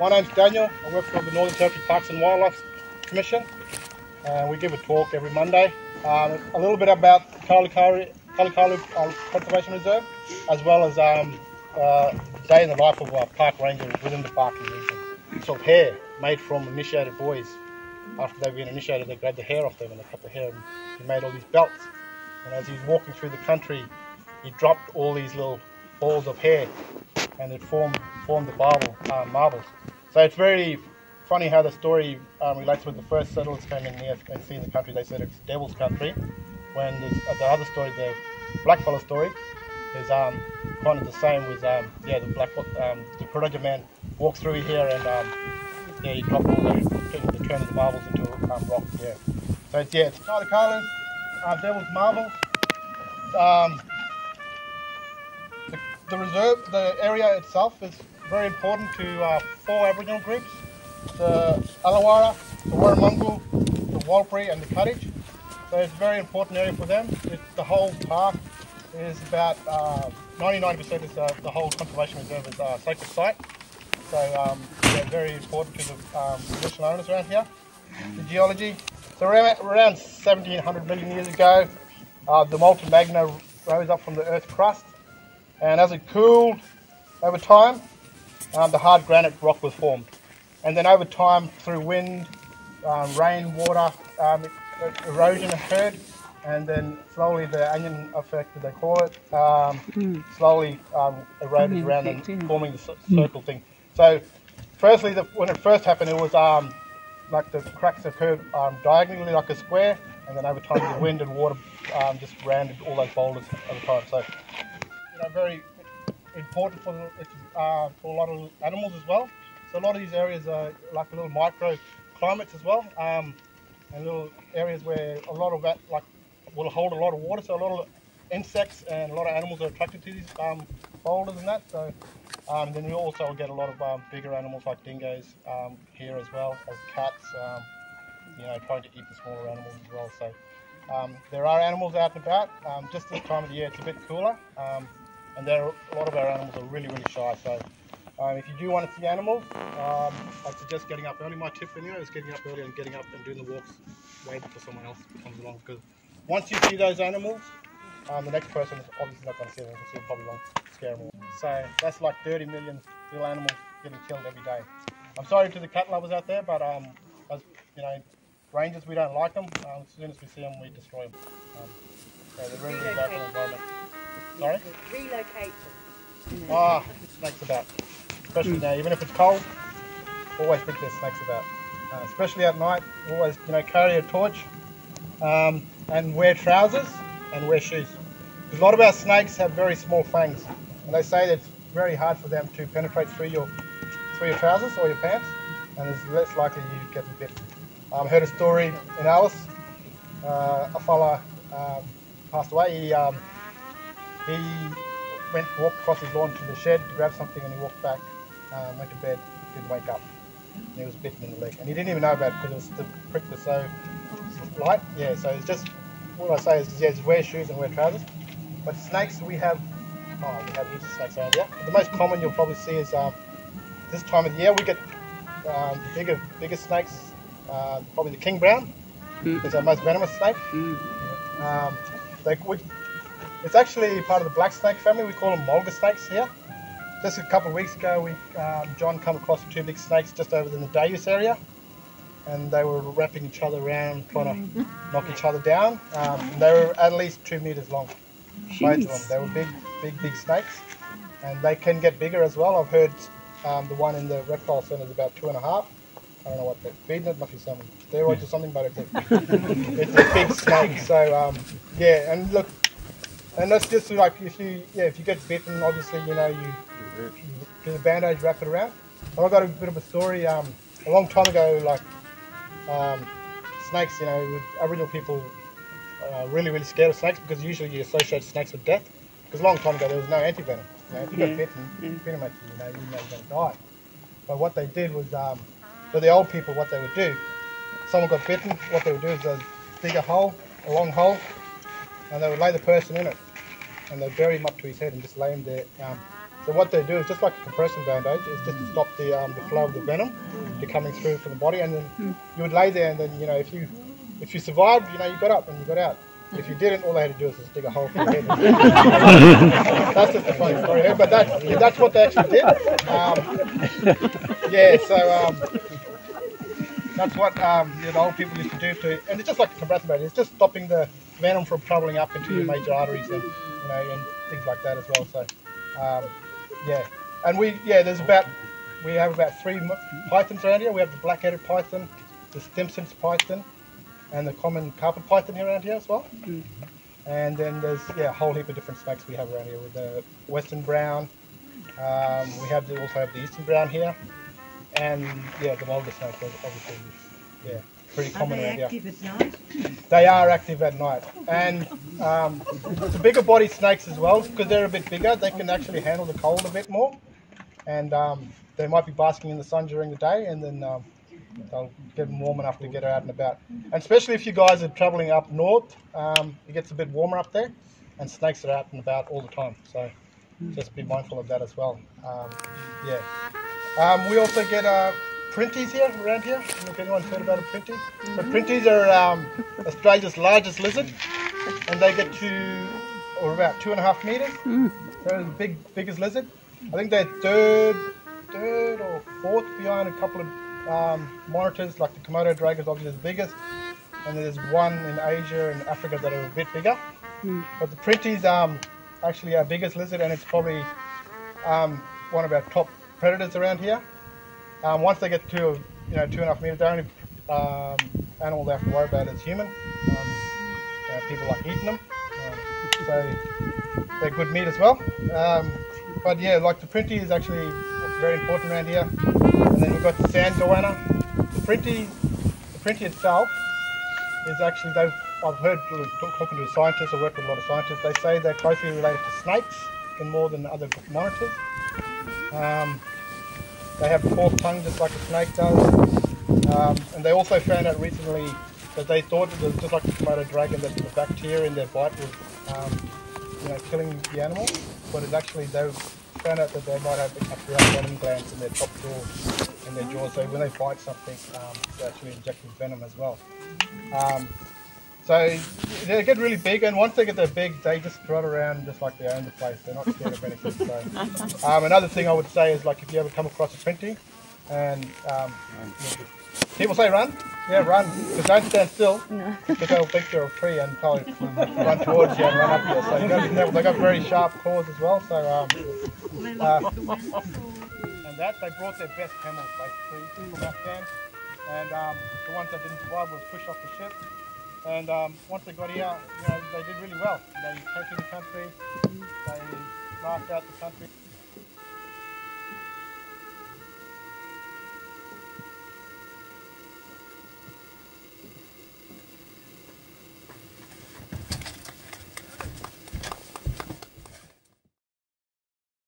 My name's Daniel. I work for the Northern Territory Parks and Wildlife Commission. And we give a talk every Monday. Um, a little bit about Karlu Karlu uh, Conservation Reserve, as well as um, uh, day in the life of a park ranger within the Barkly region. So hair made from initiated boys. After they've been initiated, they grab the hair off them and they cut the hair and he made all these belts. And as he's walking through the country, he dropped all these little balls of hair and it formed formed the marble, uh, marbles. So it's very funny how the story um, relates when the first settlers came in here and seen the country. They said it's devil's country. When uh, the other story, the blackfellow story, is um, kind of the same with um, yeah the black um, the Kuraja man walks through here and um, yeah he dropped all the, the turn of the marbles into um, rock. Yeah. So it's yeah it's Karlu Karlu, uh, Devil's Marble. Um, the, reserve, the area itself is very important to uh, four Aboriginal groups: the Alyawarra, the Warumungu, the Warlpiri, and the Kaytetye. So it's a very important area for them. The whole park is about 99% uh, is uh, the whole conservation reserve is a uh, sacred site. So um, they're very important to the um, traditional owners around here. The geology. So around, around 1700 million years ago, uh, the molten magma rose up from the Earth's crust, and as it cooled over time, um, the hard granite rock was formed. And then over time, through wind, um, rain, water, um, erosion occurred, and then slowly the onion effect, they call it, um, mm. slowly um, eroded onion around and yeah. forming the hmm. circle mm. thing. So, firstly, the, when it first happened, it was um, like the cracks occurred um, diagonally like a square, and then over time the wind and water um, just rounded all those boulders over time. So, you know, very important for, uh, for a lot of animals as well. So a lot of these areas are like little micro climates as well, um, and little areas where a lot of that, like will hold a lot of water, so a lot of insects and a lot of animals are attracted to these um, boulders and that. So um, then we also get a lot of um, bigger animals like dingoes um, here as well as cats, um, you know, trying to eat the smaller animals as well. So um, there are animals out and about. just this time of the year, it's a bit cooler, and there a lot of our animals are really, really shy. So if you do want to see animals, I suggest getting up early. My tip anyway is getting up early and getting up and doing the walks way before someone else comes along because once you see those animals, um, the next person is obviously not going to see them because you probably won't scare them all. So that's like 30 million little animals getting killed every day. I'm sorry to the cat lovers out there, but um, as you know, rangers we don't like them. Um, as soon as we see them, we destroy them. Um, so they're really bad for the environment. Sorry? Relocate them. Ah, snakes about. Especially now, even if it's cold, always think there's snakes about. Uh, especially at night, always you know carry a torch. Um, and wear trousers and wear shoes. Because a lot of our snakes have very small fangs, and they say that it's very hard for them to penetrate through your through your trousers or your pants, and it's less likely you get bit. I um, heard a story in Alice. Uh, a fella um, passed away. He um, he went walked across his lawn to the shed to grab something, and he walked back, um, went to bed, didn't wake up. And he was bitten in the leg, and he didn't even know about it because the prick was so light. Yeah, so it's just what I say is, yeah, just wear shoes and wear trousers. But snakes, we have, oh, we have heaps of snakes around here. The most common you'll probably see is um, this time of the year we get um, bigger, bigger snakes. Uh, probably the king brown mm. is our most venomous snake. Mm. Um, they, we, it's actually part of the black snake family. We call them mulga snakes here. Just a couple of weeks ago, we um, John come across two big snakes just over in the Dayus area and they were wrapping each other around, trying to knock each other down. Um, they were at least two meters long, Jeez. both of them. They were big, big, big snakes, and they can get bigger as well. I've heard um, the one in the reptile centre is about two and a half. I don't know what they're feeding it, must be some steroids or something, but it's a, it's a big snake. So um, yeah, and look, and that's just like if you yeah if you get bitten, obviously you know you, you get a bandage, wrap it around. But I've got a bit of a story. Um, a long time ago, like um, snakes, you know, Aboriginal people are really, really scared of snakes because usually you associate snakes with death. Because a long time ago there was no antivenom. You know, if you got bitten, yeah. pretty much you know, you know you're to die. But what they did was, um, for the old people, what they would do, someone got bitten, what they would do is they'd dig a hole, a long hole, and they would lay the person in it. And they'd bury him up to his head and just lay him there. Um, so So what they do is just like a compression bandage, it's just to stop the um, the flow of the venom to coming through from the body, and then you would lay there, and then you know if you if you survived, you know you got up and you got out. If you didn't, all they had to do was just dig a hole for your head. that's just a funny story, here, but that's that's what they actually did. Um, yeah, so um, that's what um, you know, the old people used to do to, and it's just like a compressor bandage. It's just stopping the venom from traveling up into your major arteries and you know and things like that as well. So um, yeah, and we yeah, there's about we have about three pythons around here. We have the black-headed python, the Stimson's python, and the common carpet python here around here as well. And then there's yeah a whole heap of different snakes we have around here with the western brown. Um, we have the, also have the eastern brown here, and yeah the mulga snake obviously yeah pretty Are common they around here. active at night? They are active at night, and um, the bigger body snakes as well, because they're a bit bigger. They can actually handle the cold a bit more, and um, they might be basking in the sun during the day, and then um, they'll get them warm enough to get out and about. And especially if you guys are traveling up north, um, it gets a bit warmer up there, and snakes are out and about all the time. So just be mindful of that as well. Um, yeah. Um, we also get uh, perenties here around here. I don't know if anyone's heard about a perentie. But perenties are um, Australia's largest lizard, and they get to or about two and a half meters. They're the big biggest lizard. I think they're third, third or fourth behind a couple of um, monitors like the Komodo dragon is obviously the biggest, and there's one in Asia and Africa that are a bit bigger. But the perenties um, actually our biggest lizard, and it's probably um, one of our top predators around here. Um, once they get to you know two and a half meters, the only um, animal they have to worry about is human. Um, uh, people like eating them, um, so they're good meat as well. Um, but yeah, like the perentie is actually very important around here. And then we've got the sand goanna. The perentie, the perentie itself is actually they've I've heard talking to scientists, I work with a lot of scientists. They say they're closely related to snakes and more than other monitors. Um, they have forked tongue just like a snake does. Um, and they also found out recently that they thought it was just like the Komodo dragon that the bacteria in their bite was um, you know, killing the animal. But it's actually they found out that they might have actually have venom glands in their top jaw in their jaws. So when they bite something, um, they're actually injecting venom as well. Um, so they get really big, and once they get that big, they just trot around just like they own the place. They're not scared of anything. So, um, another thing I would say is like if you ever come across a perentie, and um, people say run, yeah, run, because don't stand still, because they'll think you're a tree and probably run towards you and run up you. So you got to be careful. They got very sharp claws as well. So um, uh, and that they brought their best camels basically from Afghan, and um, the ones that didn't survive was pushed off the ship. And um, once they got here, you know, they did really well. They to the country, they marked out the country.